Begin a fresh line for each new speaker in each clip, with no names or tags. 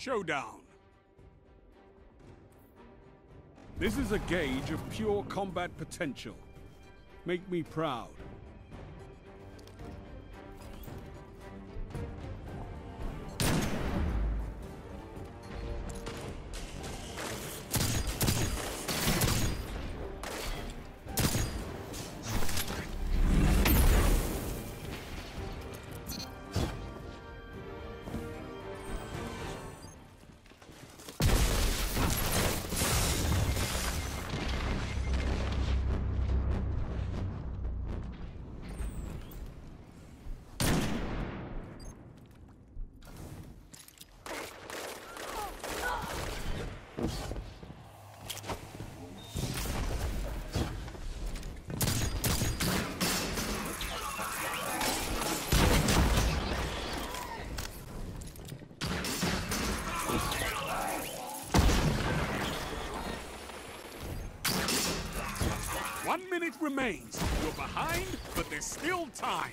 Showdown. This is a gauge of pure combat potential. Make me proud. Remains. You're behind, but there's still time.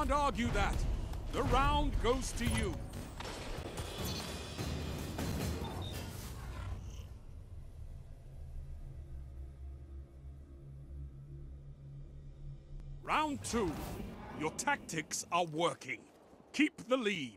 Can't argue that. The round goes to you. Round two. Your tactics are working. Keep the lead.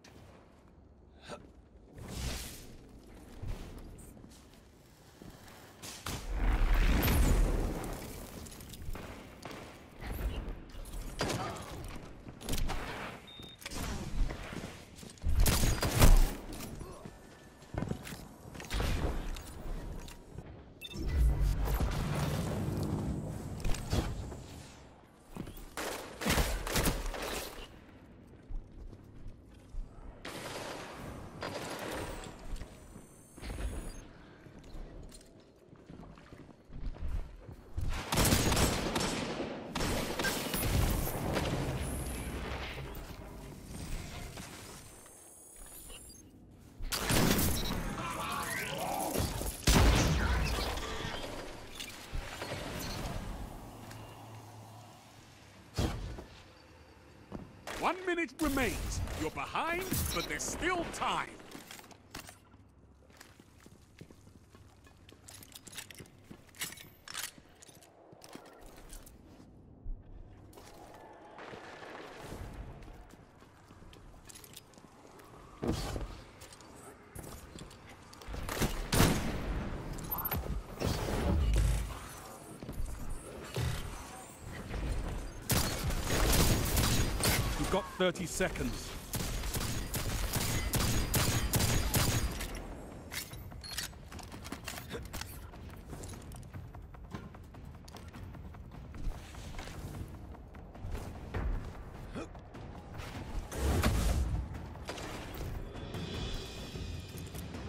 Minute remains. You're behind, but there's still time. Got 30 seconds.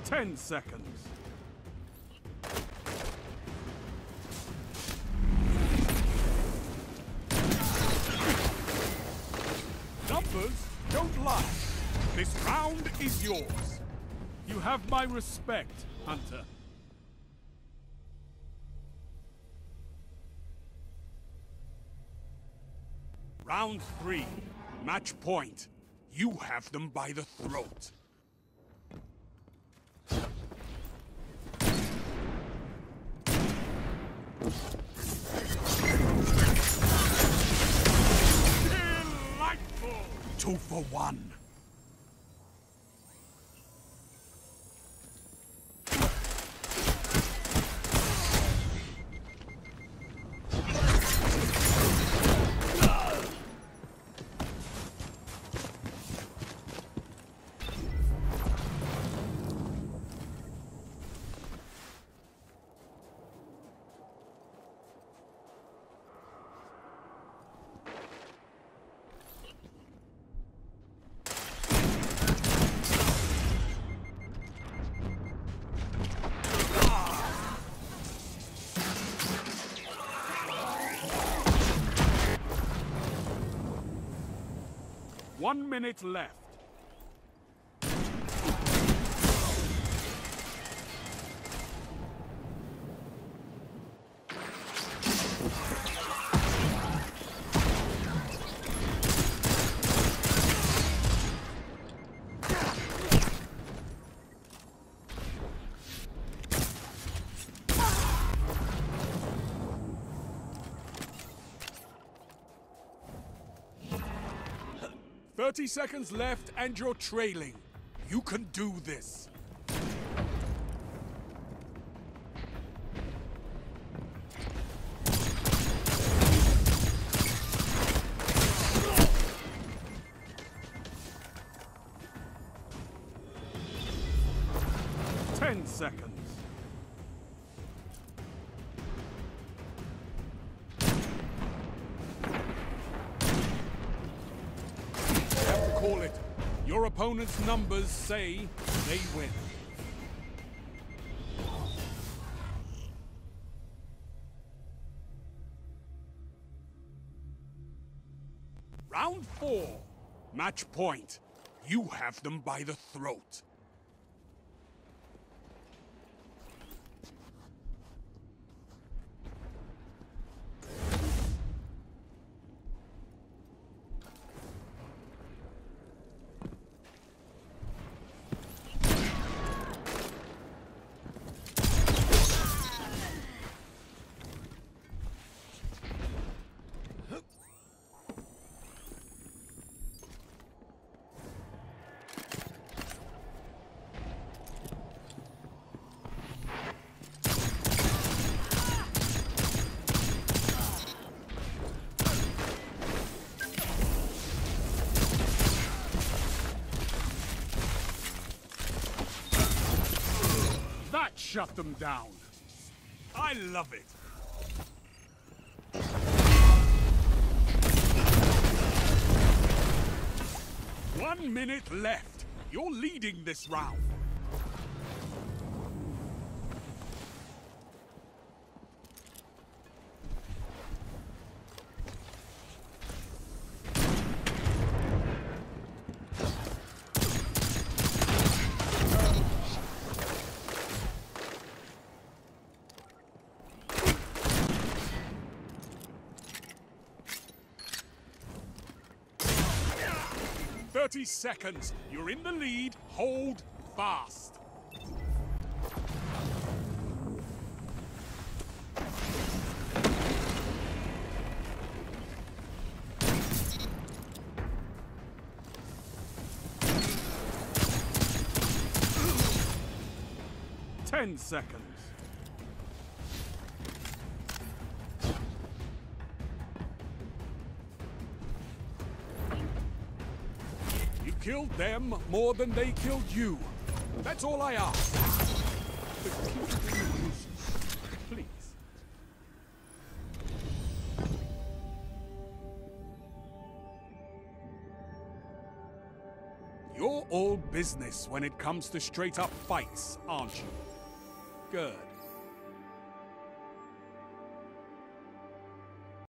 Ten seconds. Don't lie. This round is yours. You have my respect, Hunter. Round three. Match point. You have them by the throat. Two for one. One minute left. Thirty seconds left and you're trailing. You can do this. Ten seconds. Opponent's numbers say they win. Round four. Match point. You have them by the throat. That shut them down. I love it. One minute left. You're leading this round. Thirty seconds. You're in the lead. Hold fast. Ten seconds. Killed them more than they killed you. That's all I ask. Please. You're all business when it comes to straight up fights, aren't you? Good.